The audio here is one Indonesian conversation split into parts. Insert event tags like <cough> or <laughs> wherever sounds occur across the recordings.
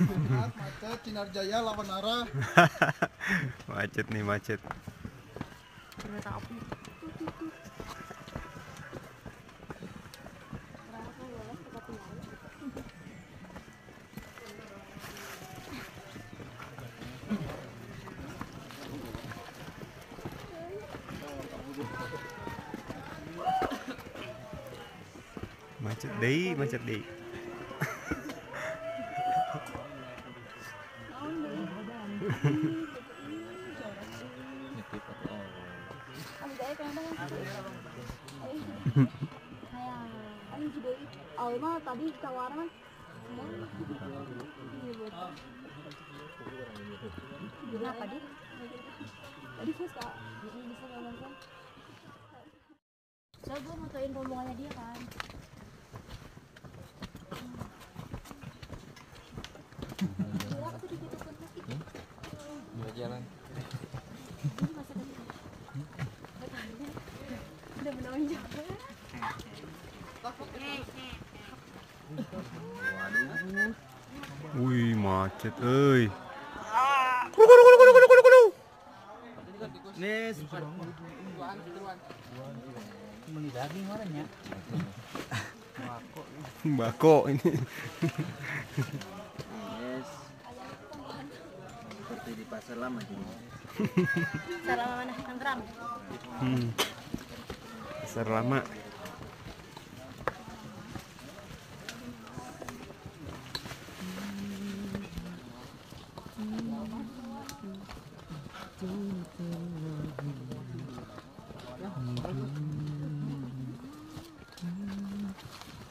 Macet Cinarjaya lawan arah. <laughs> macet nih macet Kereta api. macet deh macet deh tadi tawaran. Kenapa dia? Tadi suka bisa ngomong kan? Saya gue motoin rombongannya dia kan. Kira aku tuh di situ kan pasti. Dua jalan. Ini masa ke situ. Betulnya udah menonjol. wih macet euy Nis. Beli daging warnanya. bako ini Yes. Seperti di pasar lama jadi. Cara mana Tangerang? hmm. pasar lama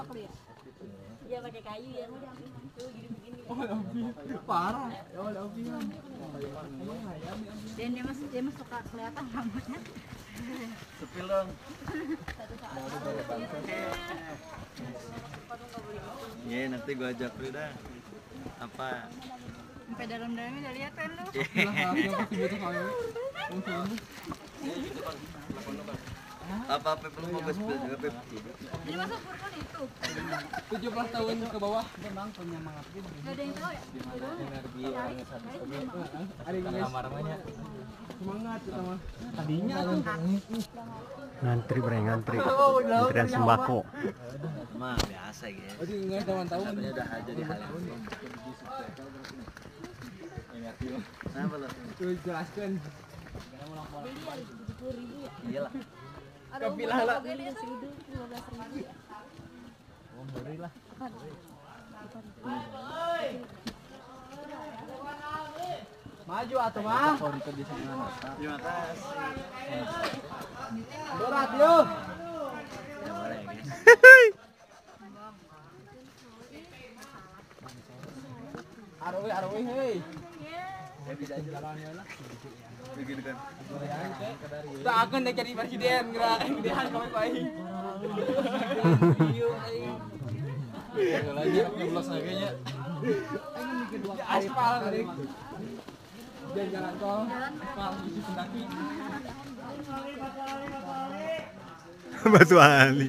Lu ya? Pakai kayu ya, tuh gini begini. Parah. Ya udah Dan dia masih dia masih suka kelihatan rambutnya. Sepil dong. Iya, nanti gua ajak lu dah. Apa? Sampai dalam-dalamnya udah lihat kan lu. Apa apa belum mau sepil juga Pep? Furkan itu? 17 tahun ke bawah memang penyemangat gitu. Gak ada yang tahu ya? Energi orangnya satu. Ada yang namanya. Semangat kita mah. Tadinya ngantri bre ngantri <laughs> antrian sembako mah biasa guys. Oh, enggak. Katanya udah jadi hal yang Kenapa lo? Tuh jelaskan. Ya, tujuh puluh ribu ya? Iyalah. Ada Kepilah lah. Beli seribu, lima belas ribu ya? Lah. Maju atuh mah. Terima kasih. Berat yuk. Ya ya guys. Arwi arwi hei. Tak akan dia jadi presiden gerak kami baik. Lagi nyoblos laganya. Aspal jalan tol. Aspal di pendaki. batu ali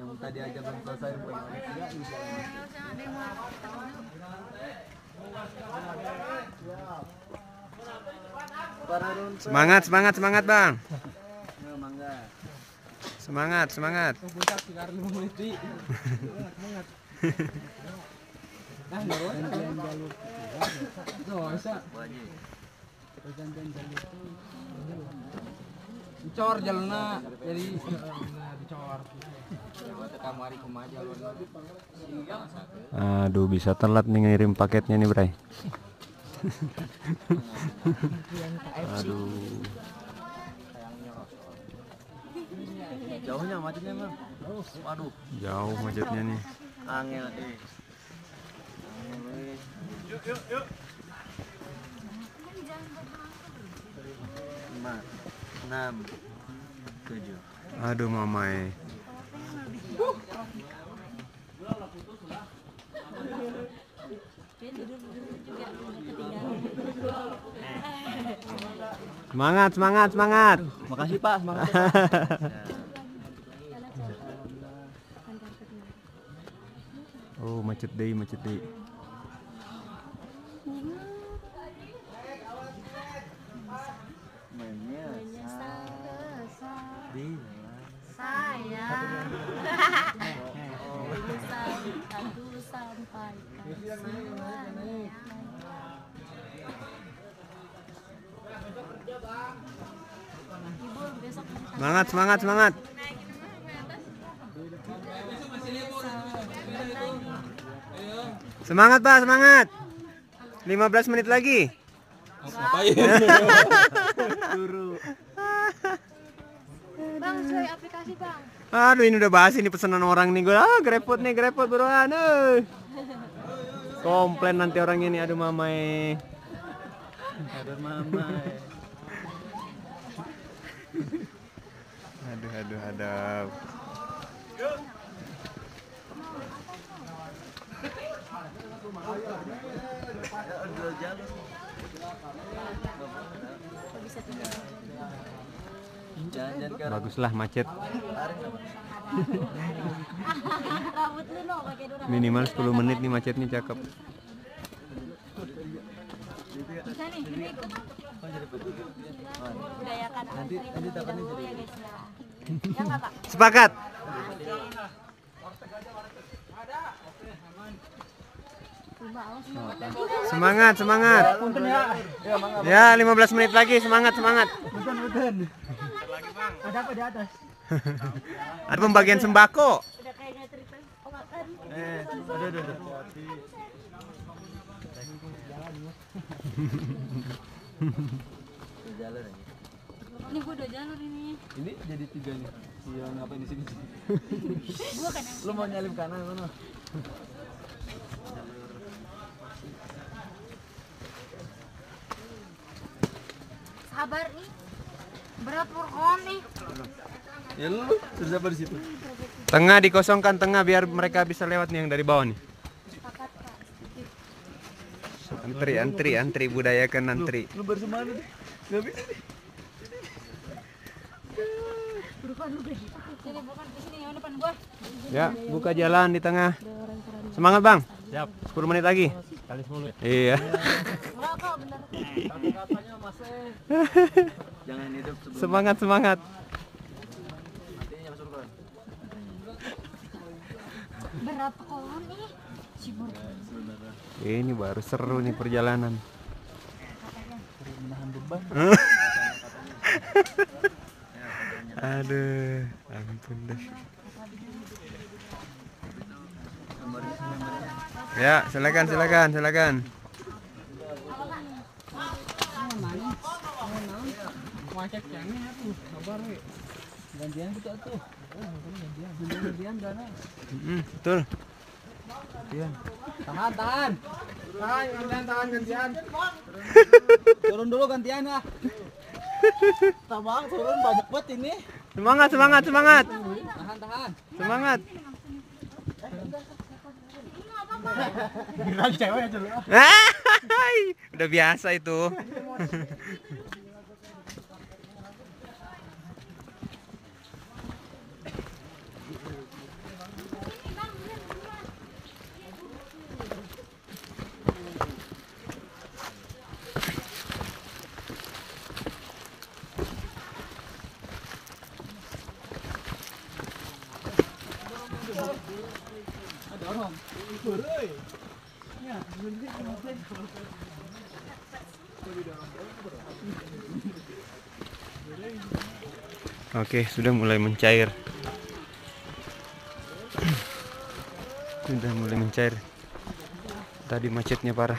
Yang tadi aja belum selesai runtut. semangat semangat semangat bang semangat semangat Ke puncak sekitar 5 menit di. Semangat Dicor jalurnya jadi dicor. Kumaha jalurnya. Aduh, bisa telat nih ngirim paketnya nih, Bray. Aduh. Jauhnya macetnya mah. Waduh, Jauh macetnya nih. angel eh. Yuk, yuk, yuk. Enam, tujuh. Aduh, mamai. Semangat, semangat, semangat. Makasih Pak, semangat. <laughs> oh, macet deh, macet deh. Sampaikan semuanya. Ibu besok Semangat, semangat, semangat. Semangat, Pak, semangat. 15 menit lagi. <laughs> Bang, sesuai aplikasi bang. Aduh, ini udah bahas ini pesanan orang nih gue. Ah, grepot nih, grepot buruan. eh. Komplain nanti orang ini, aduh mamai. Aduh mama. Aduh, aduh, aduh. Jalur. Jangan-jangan ke Baguslah macet. Minimal 10 menit nih macetnya cakep. Bisa nih, kita ikut. Budayakan nanti nanti takutnya jadi ya ya. Ya? Sepakat. Semangat, semangat. Ya, 15 menit lagi. Semangat, semangat. Ada apa di atas? Ada pembagian sembako. Udah kayaknya cerita. Oh makan. Eh, aduh, aduh, aduh. Dua jalur aja. Ini gua udah jalur ini. Ini jadi tiga nih. Iya, ngapain di sini? Gua kan Lu mau nyalip kanan mana? sabar nih. Berat pohon nih. Ya lu terus apa di situ? Tengah dikosongkan tengah biar mereka bisa lewat nih yang dari bawah nih. Antri, antri, antri budayakan antri. Lu baru mana deh? Gak bisa. Lu deh. Sini bukan di sini yang depan gua. Ya, buka jalan di tengah. Semangat, Bang. Siap. 10 menit lagi. Kali 10 Iya. <laughs> Jangan hidup sebelum Semangat, semangat. matinya masuk kan. Berat pohon nih. Sibur. Ini baru seru nih perjalanan. Menahan <laughs> beban. Aduh, ampun deh. Ya, silakan, silakan, silakan. Macet yang ini tuh, sabar we. Gantian kita tuh. Gantian. Gantian dana. Mm, betul. Tahan, tahan. Tahan, gantian, tahan, gantian. Turun dulu gantian lah. Tabang turun banyak banget ini. Semangat, semangat, semangat. Tahan, tahan. Semangat. Bilang cewek aja lu. <laughs> Udah biasa itu. <laughs> Oke, sudah mulai mencair. Sudah mulai mencair. Tadi macetnya parah.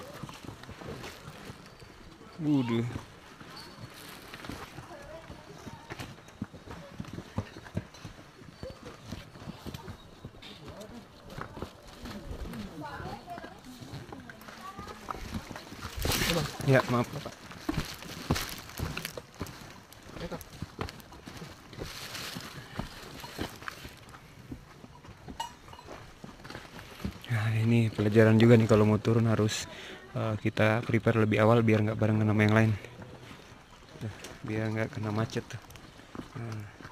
Waduh. Ya, maaf. Nah, ini pelajaran juga nih kalau mau turun harus eh, kita prepare lebih awal biar nggak barengan sama yang lain. Biar nggak kena macet. Nah.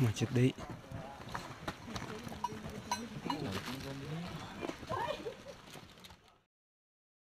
Macet deh.